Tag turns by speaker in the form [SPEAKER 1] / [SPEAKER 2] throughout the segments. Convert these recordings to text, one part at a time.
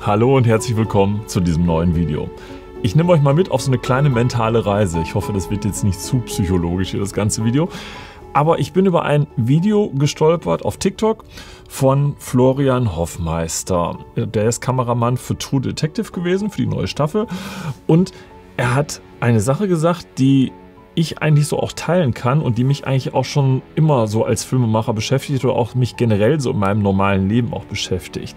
[SPEAKER 1] Hallo und herzlich willkommen zu diesem neuen Video. Ich nehme euch mal mit auf so eine kleine mentale Reise. Ich hoffe, das wird jetzt nicht zu psychologisch hier, das ganze Video. Aber ich bin über ein Video gestolpert auf TikTok von Florian Hoffmeister. Der ist Kameramann für True Detective gewesen, für die neue Staffel. Und er hat eine Sache gesagt, die ich eigentlich so auch teilen kann und die mich eigentlich auch schon immer so als Filmemacher beschäftigt oder auch mich generell so in meinem normalen Leben auch beschäftigt.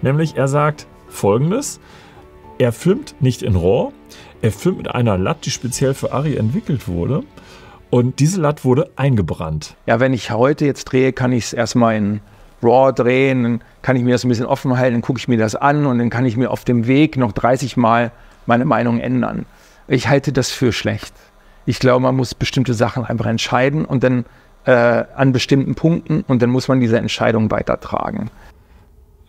[SPEAKER 1] Nämlich er sagt folgendes, er filmt nicht in RAW, er filmt mit einer LUT, die speziell für Ari entwickelt wurde. Und diese LUT wurde eingebrannt.
[SPEAKER 2] Ja, wenn ich heute jetzt drehe, kann ich es erstmal in RAW drehen, dann kann ich mir das ein bisschen offen halten, dann gucke ich mir das an und dann kann ich mir auf dem Weg noch 30 Mal meine Meinung ändern. Ich halte das für schlecht. Ich glaube, man muss bestimmte Sachen einfach entscheiden und dann äh, an bestimmten Punkten und dann muss man diese Entscheidung weitertragen.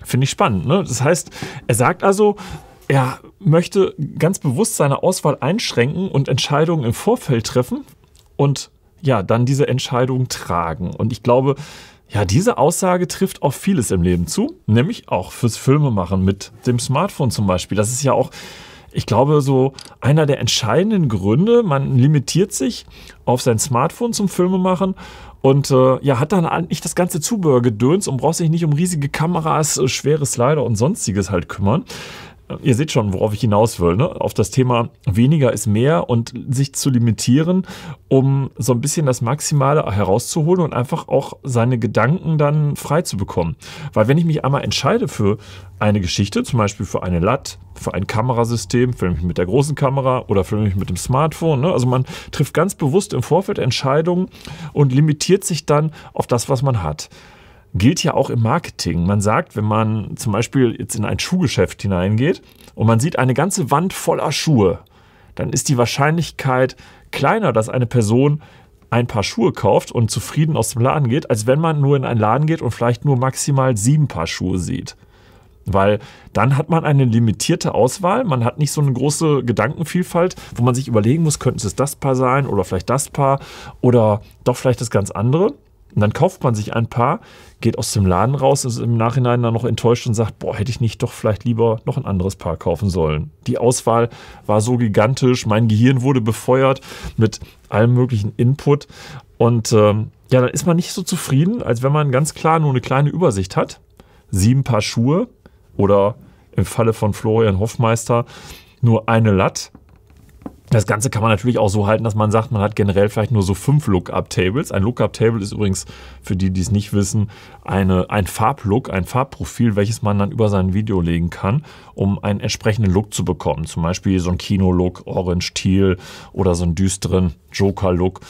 [SPEAKER 1] Finde ich spannend. Ne? Das heißt, er sagt also, er möchte ganz bewusst seine Auswahl einschränken und Entscheidungen im Vorfeld treffen und ja, dann diese Entscheidung tragen. Und ich glaube, ja, diese Aussage trifft auf vieles im Leben zu, nämlich auch fürs Filmemachen mit dem Smartphone zum Beispiel. Das ist ja auch, ich glaube, so einer der entscheidenden Gründe. Man limitiert sich auf sein Smartphone zum Filmemachen und äh, ja, hat dann nicht das ganze Zubehörgedöns und braucht sich nicht um riesige Kameras, äh, schwere Slider und sonstiges halt kümmern. Äh, ihr seht schon, worauf ich hinaus will, ne? auf das Thema weniger ist mehr und sich zu limitieren, um so ein bisschen das Maximale herauszuholen und einfach auch seine Gedanken dann frei zu bekommen. Weil wenn ich mich einmal entscheide für eine Geschichte, zum Beispiel für eine LAT, für ein Kamerasystem, filme ich mit der großen Kamera oder filme ich mit dem Smartphone. Ne? Also man trifft ganz bewusst im Vorfeld Entscheidungen und limitiert sich dann auf das, was man hat. Gilt ja auch im Marketing. Man sagt, wenn man zum Beispiel jetzt in ein Schuhgeschäft hineingeht und man sieht eine ganze Wand voller Schuhe, dann ist die Wahrscheinlichkeit kleiner, dass eine Person ein paar Schuhe kauft und zufrieden aus dem Laden geht, als wenn man nur in einen Laden geht und vielleicht nur maximal sieben Paar Schuhe sieht. Weil dann hat man eine limitierte Auswahl, man hat nicht so eine große Gedankenvielfalt, wo man sich überlegen muss, könnte es das Paar sein oder vielleicht das Paar oder doch vielleicht das ganz andere. Und dann kauft man sich ein Paar, geht aus dem Laden raus, ist im Nachhinein dann noch enttäuscht und sagt, boah, hätte ich nicht doch vielleicht lieber noch ein anderes Paar kaufen sollen. Die Auswahl war so gigantisch, mein Gehirn wurde befeuert mit allem möglichen Input und ähm, ja, dann ist man nicht so zufrieden, als wenn man ganz klar nur eine kleine Übersicht hat. Sieben Paar Schuhe, oder im Falle von Florian Hoffmeister nur eine Lat. Das Ganze kann man natürlich auch so halten, dass man sagt, man hat generell vielleicht nur so fünf Lookup-Tables. Ein Lookup-Table ist übrigens, für die, die es nicht wissen, eine, ein Farblook, ein Farbprofil, welches man dann über sein Video legen kann, um einen entsprechenden Look zu bekommen. Zum Beispiel so ein Kino-Look, Orange-Teal oder so einen düsteren Joker-Look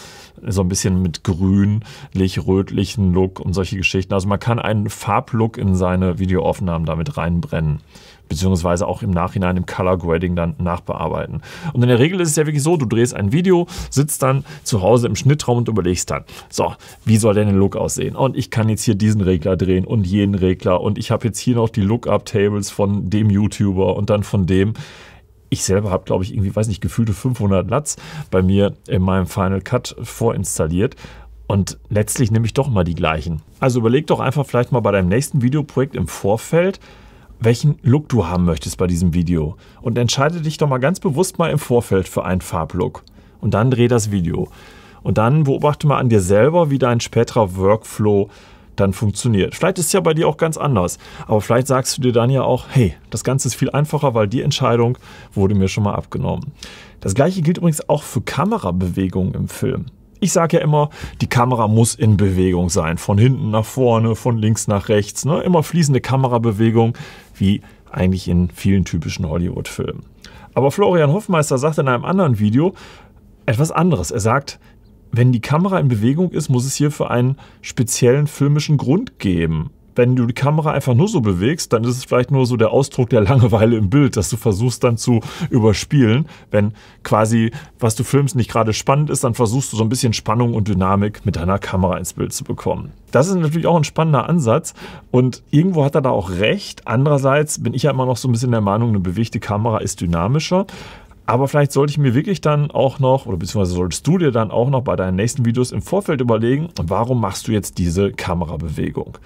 [SPEAKER 1] so ein bisschen mit grünlich-rötlichen Look und solche Geschichten. Also man kann einen Farblook in seine Videoaufnahmen damit reinbrennen beziehungsweise auch im Nachhinein im Color Grading dann nachbearbeiten. Und in der Regel ist es ja wirklich so, du drehst ein Video, sitzt dann zu Hause im Schnittraum und überlegst dann, so, wie soll denn der Look aussehen? Und ich kann jetzt hier diesen Regler drehen und jenen Regler und ich habe jetzt hier noch die Lookup-Tables von dem YouTuber und dann von dem. Ich selber habe, glaube ich, irgendwie, weiß nicht, gefühlte 500 Lats bei mir in meinem Final Cut vorinstalliert. Und letztlich nehme ich doch mal die gleichen. Also überleg doch einfach vielleicht mal bei deinem nächsten Videoprojekt im Vorfeld, welchen Look du haben möchtest bei diesem Video. Und entscheide dich doch mal ganz bewusst mal im Vorfeld für einen Farblook. Und dann dreh das Video. Und dann beobachte mal an dir selber, wie dein späterer Workflow dann funktioniert. Vielleicht ist es ja bei dir auch ganz anders. Aber vielleicht sagst du dir dann ja auch, hey, das Ganze ist viel einfacher, weil die Entscheidung wurde mir schon mal abgenommen. Das gleiche gilt übrigens auch für Kamerabewegungen im Film. Ich sage ja immer, die Kamera muss in Bewegung sein. Von hinten nach vorne, von links nach rechts. Ne? Immer fließende Kamerabewegung, wie eigentlich in vielen typischen Hollywood-Filmen. Aber Florian Hoffmeister sagt in einem anderen Video etwas anderes. Er sagt, wenn die Kamera in Bewegung ist, muss es hierfür einen speziellen filmischen Grund geben. Wenn du die Kamera einfach nur so bewegst, dann ist es vielleicht nur so der Ausdruck der Langeweile im Bild, dass du versuchst dann zu überspielen. Wenn quasi, was du filmst, nicht gerade spannend ist, dann versuchst du so ein bisschen Spannung und Dynamik mit deiner Kamera ins Bild zu bekommen. Das ist natürlich auch ein spannender Ansatz und irgendwo hat er da auch recht. Andererseits bin ich ja immer noch so ein bisschen der Meinung, eine bewegte Kamera ist dynamischer. Aber vielleicht sollte ich mir wirklich dann auch noch, oder beziehungsweise solltest du dir dann auch noch bei deinen nächsten Videos im Vorfeld überlegen, warum machst du jetzt diese Kamerabewegung?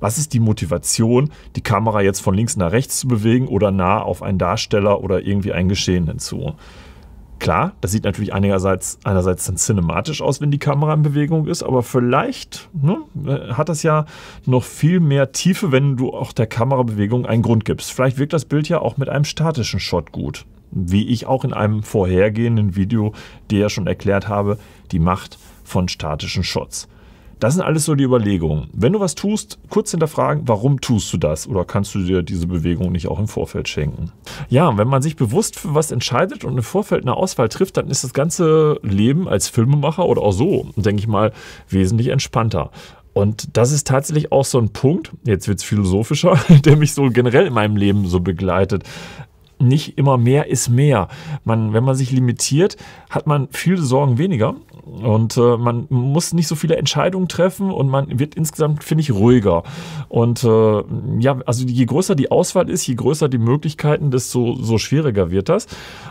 [SPEAKER 1] Was ist die Motivation, die Kamera jetzt von links nach rechts zu bewegen oder nah auf einen Darsteller oder irgendwie ein Geschehen hinzu? Klar, das sieht natürlich einerseits, einerseits dann cinematisch aus, wenn die Kamera in Bewegung ist, aber vielleicht ne, hat das ja noch viel mehr Tiefe, wenn du auch der Kamerabewegung einen Grund gibst. Vielleicht wirkt das Bild ja auch mit einem statischen Shot gut. Wie ich auch in einem vorhergehenden Video dir ja schon erklärt habe, die Macht von statischen Shots. Das sind alles so die Überlegungen. Wenn du was tust, kurz hinterfragen, warum tust du das? Oder kannst du dir diese Bewegung nicht auch im Vorfeld schenken? Ja, wenn man sich bewusst für was entscheidet und im Vorfeld eine Auswahl trifft, dann ist das ganze Leben als Filmemacher oder auch so, denke ich mal, wesentlich entspannter. Und das ist tatsächlich auch so ein Punkt, jetzt wird es philosophischer, der mich so generell in meinem Leben so begleitet nicht immer mehr ist mehr. Man, wenn man sich limitiert, hat man viele Sorgen weniger und äh, man muss nicht so viele Entscheidungen treffen und man wird insgesamt, finde ich, ruhiger. Und äh, ja, also je größer die Auswahl ist, je größer die Möglichkeiten, desto so schwieriger wird das.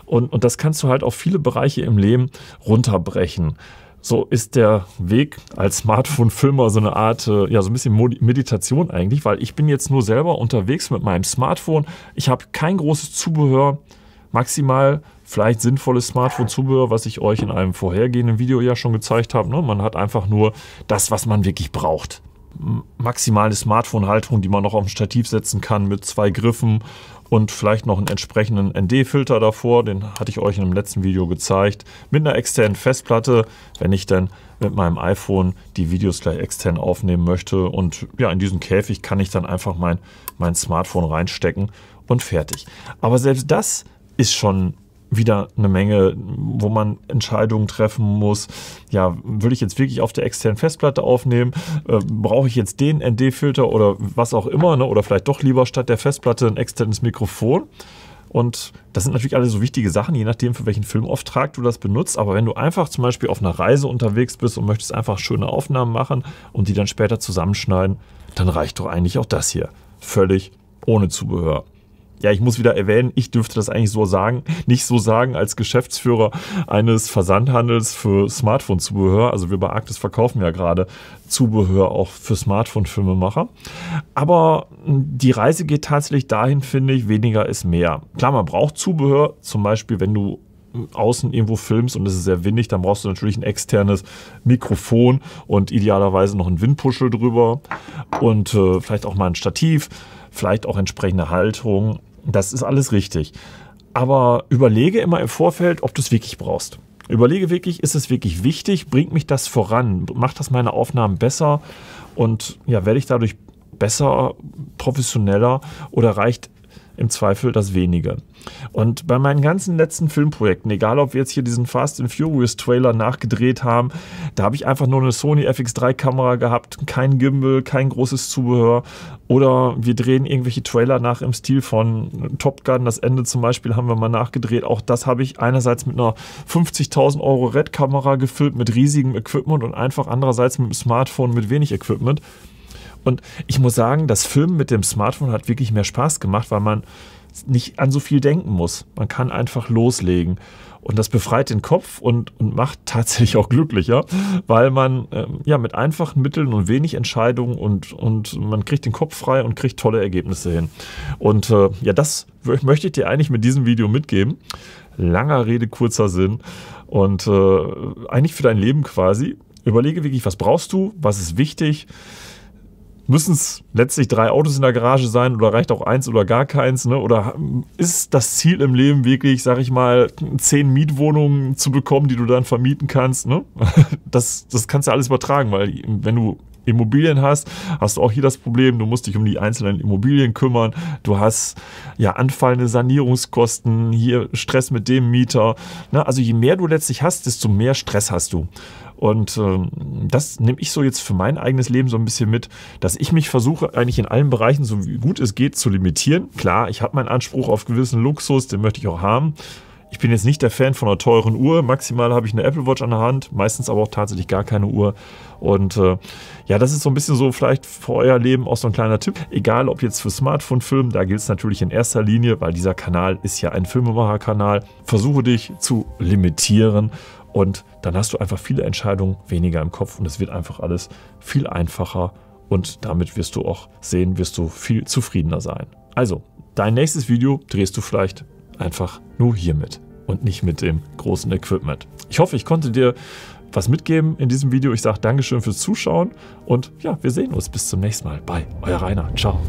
[SPEAKER 1] Und, und das kannst du halt auf viele Bereiche im Leben runterbrechen. So ist der Weg als Smartphone-Filmer so eine Art, äh, ja, so ein bisschen Meditation eigentlich, weil ich bin jetzt nur selber unterwegs mit meinem Smartphone. Ich habe kein großes Zubehör, maximal vielleicht sinnvolles Smartphone-Zubehör, was ich euch in einem vorhergehenden Video ja schon gezeigt habe. Ne? Man hat einfach nur das, was man wirklich braucht. Maximale Smartphone-Halterung, die man noch auf ein Stativ setzen kann mit zwei Griffen und vielleicht noch einen entsprechenden ND-Filter davor. Den hatte ich euch in dem letzten Video gezeigt. Mit einer externen Festplatte, wenn ich dann mit meinem iPhone die Videos gleich extern aufnehmen möchte. Und ja, in diesen Käfig kann ich dann einfach mein, mein Smartphone reinstecken und fertig. Aber selbst das ist schon wieder eine Menge, wo man Entscheidungen treffen muss. Ja, würde ich jetzt wirklich auf der externen Festplatte aufnehmen? Äh, Brauche ich jetzt den ND-Filter oder was auch immer? Ne? Oder vielleicht doch lieber statt der Festplatte ein externes Mikrofon? Und das sind natürlich alle so wichtige Sachen, je nachdem, für welchen Filmauftrag du das benutzt. Aber wenn du einfach zum Beispiel auf einer Reise unterwegs bist und möchtest einfach schöne Aufnahmen machen und die dann später zusammenschneiden, dann reicht doch eigentlich auch das hier. Völlig ohne Zubehör ja, ich muss wieder erwähnen, ich dürfte das eigentlich so sagen, nicht so sagen als Geschäftsführer eines Versandhandels für Smartphone-Zubehör. Also wir bei Arktis verkaufen ja gerade Zubehör auch für Smartphone-Filmemacher. Aber die Reise geht tatsächlich dahin, finde ich, weniger ist mehr. Klar, man braucht Zubehör, zum Beispiel, wenn du außen irgendwo filmst und es ist sehr windig, dann brauchst du natürlich ein externes Mikrofon und idealerweise noch ein Windpuschel drüber und äh, vielleicht auch mal ein Stativ, vielleicht auch entsprechende Halterung. Das ist alles richtig. Aber überlege immer im Vorfeld, ob du es wirklich brauchst. Überlege wirklich, ist es wirklich wichtig? Bringt mich das voran? Macht das meine Aufnahmen besser? Und ja, werde ich dadurch besser, professioneller oder reicht im Zweifel das wenige. Und bei meinen ganzen letzten Filmprojekten, egal ob wir jetzt hier diesen Fast and Furious Trailer nachgedreht haben, da habe ich einfach nur eine Sony FX3 Kamera gehabt, kein Gimbal, kein großes Zubehör. Oder wir drehen irgendwelche Trailer nach im Stil von Top Gun. Das Ende zum Beispiel haben wir mal nachgedreht. Auch das habe ich einerseits mit einer 50.000 Euro Red-Kamera gefilmt mit riesigem Equipment und einfach andererseits mit dem Smartphone mit wenig Equipment. Und ich muss sagen, das Filmen mit dem Smartphone hat wirklich mehr Spaß gemacht, weil man nicht an so viel denken muss. Man kann einfach loslegen. Und das befreit den Kopf und, und macht tatsächlich auch glücklicher, weil man ähm, ja mit einfachen Mitteln und wenig Entscheidungen und, und man kriegt den Kopf frei und kriegt tolle Ergebnisse hin. Und äh, ja, das möchte ich dir eigentlich mit diesem Video mitgeben. Langer Rede, kurzer Sinn. Und äh, eigentlich für dein Leben quasi. Überlege wirklich, was brauchst du, was ist wichtig Müssen es letztlich drei Autos in der Garage sein oder reicht auch eins oder gar keins? Ne? Oder ist das Ziel im Leben wirklich, sag ich mal, zehn Mietwohnungen zu bekommen, die du dann vermieten kannst? Ne? Das, das kannst du alles übertragen, weil wenn du Immobilien hast, hast du auch hier das Problem, du musst dich um die einzelnen Immobilien kümmern. Du hast ja anfallende Sanierungskosten, hier Stress mit dem Mieter. Ne? Also je mehr du letztlich hast, desto mehr Stress hast du. Und ähm, das nehme ich so jetzt für mein eigenes Leben so ein bisschen mit, dass ich mich versuche, eigentlich in allen Bereichen, so gut es geht, zu limitieren. Klar, ich habe meinen Anspruch auf gewissen Luxus, den möchte ich auch haben. Ich bin jetzt nicht der Fan von einer teuren Uhr. Maximal habe ich eine Apple Watch an der Hand, meistens aber auch tatsächlich gar keine Uhr. Und äh, ja, das ist so ein bisschen so vielleicht für euer Leben auch so ein kleiner Tipp. Egal ob jetzt für Smartphone-Film, da gilt es natürlich in erster Linie, weil dieser Kanal ist ja ein Filmemacher-Kanal. Versuche dich zu limitieren und dann hast du einfach viele Entscheidungen weniger im Kopf und es wird einfach alles viel einfacher und damit wirst du auch sehen, wirst du viel zufriedener sein. Also, dein nächstes Video drehst du vielleicht einfach nur hiermit und nicht mit dem großen Equipment. Ich hoffe, ich konnte dir was mitgeben in diesem Video. Ich sage Dankeschön fürs Zuschauen und ja, wir sehen uns bis zum nächsten Mal. Bye, euer Rainer. Ciao.